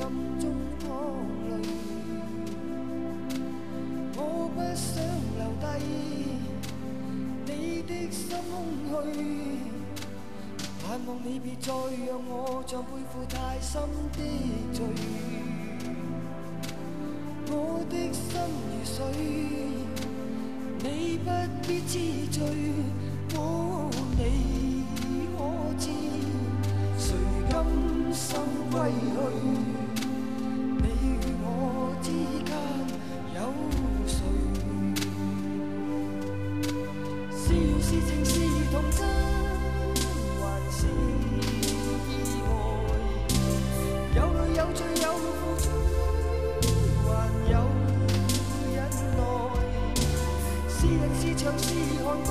暗中淌泪。我不想留低你的心空虚，盼望你别再让我像背负太深的罪。我的心如水，你不必知罪。哦，你可知，谁甘心归去你与我之间有谁？是缘是情是童真还是意外有泪有罪有付出还有忍耐是人是墙是寒冬